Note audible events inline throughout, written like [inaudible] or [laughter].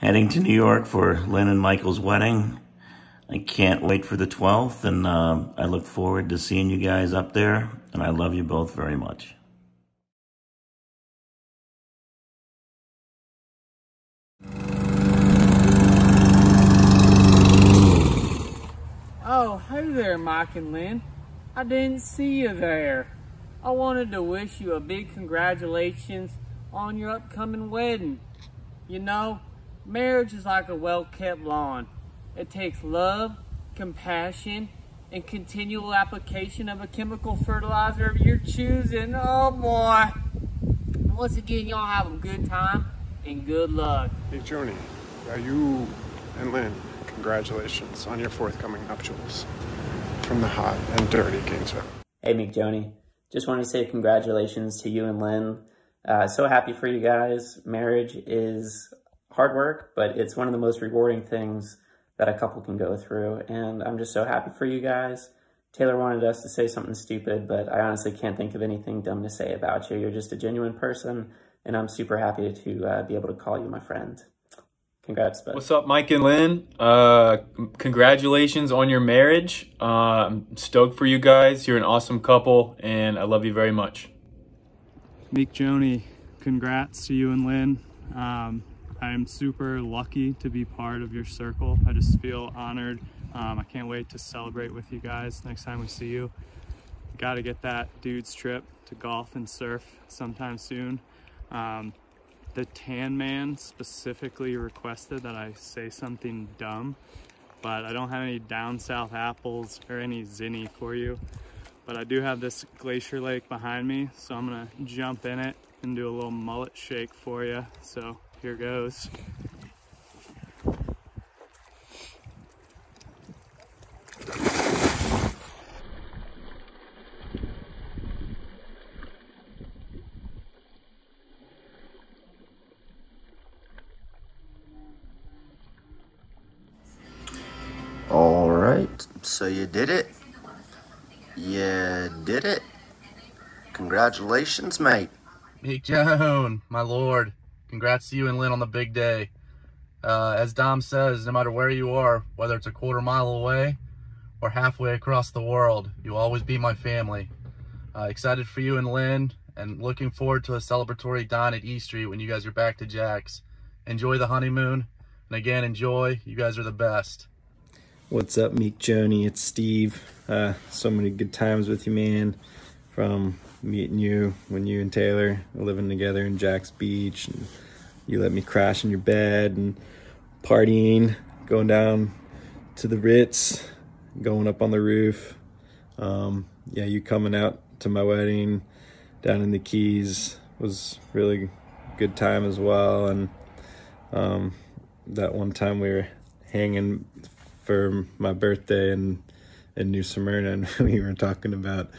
heading to New York for Lynn and Michael's wedding. I can't wait for the 12th, and uh, I look forward to seeing you guys up there, and I love you both very much. Oh, hey there, Mike and Lynn. I didn't see you there. I wanted to wish you a big congratulations on your upcoming wedding. You know, marriage is like a well-kept lawn. It takes love, compassion, and continual application of a chemical fertilizer of your choosing. Oh boy. Once again, y'all have a good time and good luck. Hey, Joni, uh, you and Lynn, congratulations on your forthcoming nuptials from the hot and dirty Gainesville. Hey, Meek Joni. Just wanted to say congratulations to you and Lynn. Uh, so happy for you guys. Marriage is hard work, but it's one of the most rewarding things that a couple can go through. And I'm just so happy for you guys. Taylor wanted us to say something stupid, but I honestly can't think of anything dumb to say about you. You're just a genuine person, and I'm super happy to uh, be able to call you my friend. Congrats, bud. What's up, Mike and Lynn? Uh, congratulations on your marriage. Uh, I'm stoked for you guys. You're an awesome couple, and I love you very much. Meek Joni, congrats to you and Lynn. Um, I'm super lucky to be part of your circle. I just feel honored. Um, I can't wait to celebrate with you guys next time we see you. Got to get that dude's trip to golf and surf sometime soon. Um, the Tan Man specifically requested that I say something dumb, but I don't have any down south apples or any zinni for you. But I do have this glacier lake behind me, so I'm gonna jump in it and do a little mullet shake for you. So here goes. All right, so you did it. You did it. Congratulations, mate. Big Joan, my lord. Congrats to you and Lynn on the big day. Uh, as Dom says, no matter where you are, whether it's a quarter mile away or halfway across the world, you'll always be my family. Uh, excited for you and Lynn and looking forward to a celebratory dine at E Street when you guys are back to Jack's. Enjoy the honeymoon. And again, enjoy. You guys are the best. What's up, Meek Joni? It's Steve. Uh, so many good times with you, man. From meeting you when you and Taylor were living together in Jack's Beach, and you let me crash in your bed and partying, going down to the Ritz, going up on the roof. Um, yeah, you coming out to my wedding down in the Keys was really good time as well. And um, that one time we were hanging for my birthday in in New Smyrna, and [laughs] we were talking about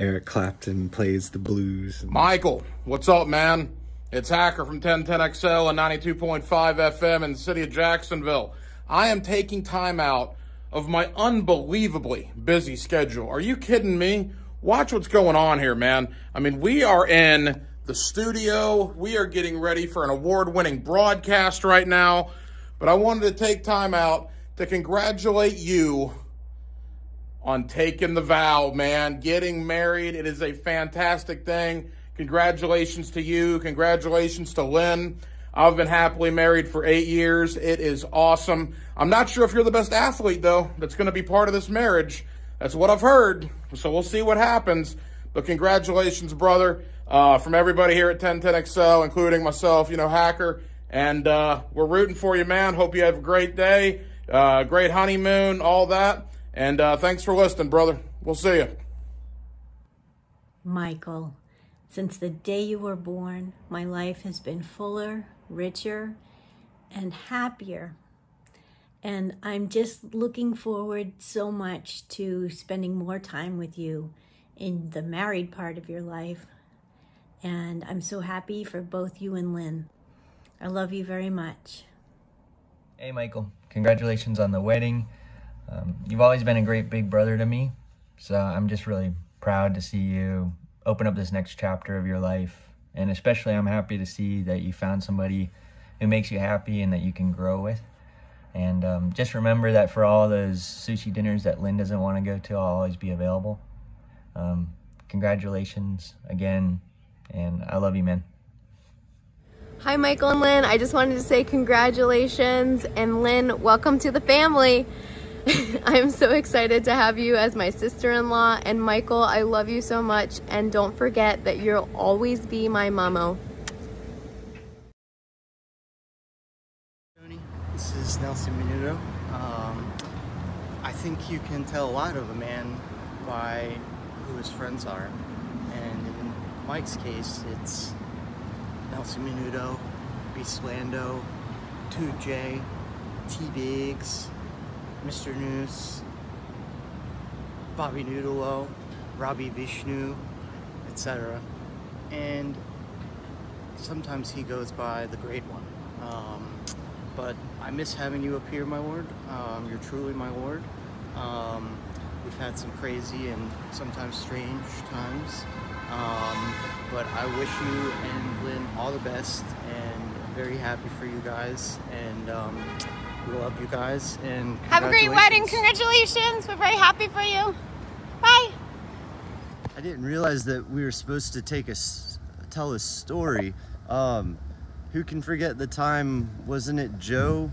Eric Clapton plays the blues. Michael, what's up, man? It's Hacker from 1010XL and 92.5 FM in the city of Jacksonville. I am taking time out of my unbelievably busy schedule. Are you kidding me? Watch what's going on here, man. I mean, we are in the studio. We are getting ready for an award winning broadcast right now. But I wanted to take time out to congratulate you on taking the vow, man. Getting married, it is a fantastic thing. Congratulations to you. Congratulations to Lynn. I've been happily married for eight years. It is awesome. I'm not sure if you're the best athlete, though, that's going to be part of this marriage. That's what I've heard. So we'll see what happens. But congratulations, brother, uh, from everybody here at 1010XL, including myself, you know, Hacker. And uh, we're rooting for you, man. Hope you have a great day, uh, great honeymoon, all that. And uh, thanks for listening, brother. We'll see you. Michael, since the day you were born, my life has been fuller, richer, and happier. And I'm just looking forward so much to spending more time with you in the married part of your life. And I'm so happy for both you and Lynn. I love you very much. Hey, Michael. Congratulations on the wedding. Um, you've always been a great big brother to me, so I'm just really proud to see you open up this next chapter of your life. And especially, I'm happy to see that you found somebody who makes you happy and that you can grow with. And um, just remember that for all those sushi dinners that Lynn doesn't want to go to, I'll always be available. Um, congratulations again, and I love you, man. Hi, Michael and Lynn. I just wanted to say congratulations. And Lynn, welcome to the family. [laughs] I'm so excited to have you as my sister-in-law. And Michael, I love you so much. And don't forget that you'll always be my mamo. This is Nelson Minuto. Um, I think you can tell a lot of a man by who his friends are. And in Mike's case, it's Nelson Minuto, B. Slando, 2J, T. Mr. Noose, Bobby Noodlo, Robbie Vishnu, etc. And sometimes he goes by the Great One. Um, but I miss having you up here, my lord. Um, you're truly my lord. Um, we've had some crazy and sometimes strange times. Um, but I wish you and Lynn all the best and I'm very happy for you guys and um, we love you guys and Have a great wedding. Congratulations. We're very happy for you. Bye. I didn't realize that we were supposed to take a tell a story. Um, who can forget the time, wasn't it Joe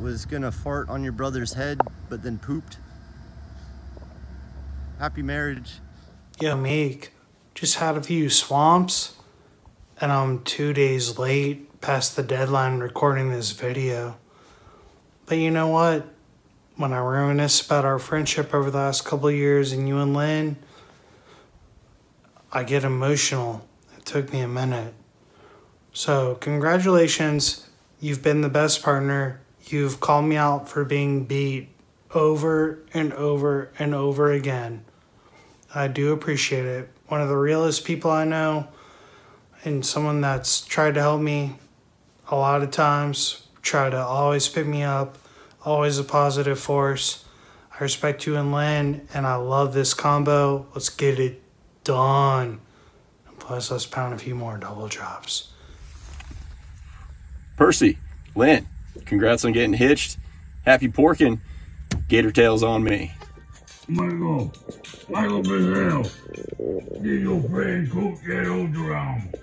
was gonna fart on your brother's head, but then pooped? Happy marriage. Yo, Meek, just had a few swamps, and I'm two days late past the deadline recording this video. But you know what? When I reminisce about our friendship over the last couple of years and you and Lynn, I get emotional. It took me a minute. So, congratulations. You've been the best partner. You've called me out for being beat over and over and over again. I do appreciate it. One of the realest people I know, and someone that's tried to help me a lot of times, try to always pick me up, always a positive force. I respect you and Lynn, and I love this combo. Let's get it done. And plus, let's pound a few more double drops. Percy, Lynn, congrats on getting hitched. Happy porking. Gator tails on me. Michael, Michael Brazil, did your friend cook Coach Ed Orgeron.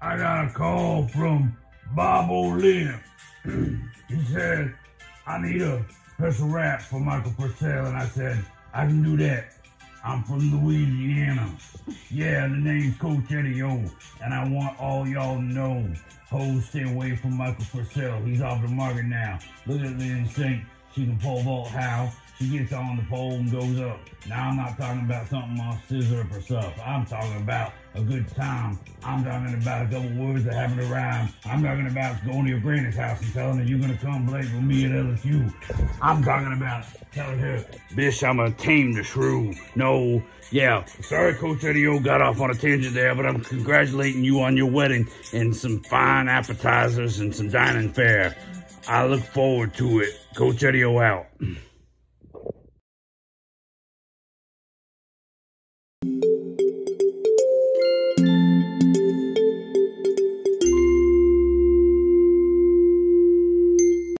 I got a call from Bob O'Lynn. [clears throat] he said, I need a special rap for Michael Purcell, and I said, I can do that. I'm from Louisiana. Yeah, the name's Coach Eddie O, and I want all y'all to know, hoes stay away from Michael Purcell. He's off the market now. Look at Lynn Sink. She can pole vault how she gets on the pole and goes up. Now I'm not talking about something I'll scissor or stuff. I'm talking about a good time. I'm talking about a couple words that happen to rhyme. I'm talking about going to your granny's house and telling her you're gonna come play with me at LSU. I'm talking about telling her, bitch, I'm gonna tame the shrew. No, yeah, sorry Coach Eddie got off on a tangent there, but I'm congratulating you on your wedding and some fine appetizers and some dining fare. I look forward to it. Coach Eddie out.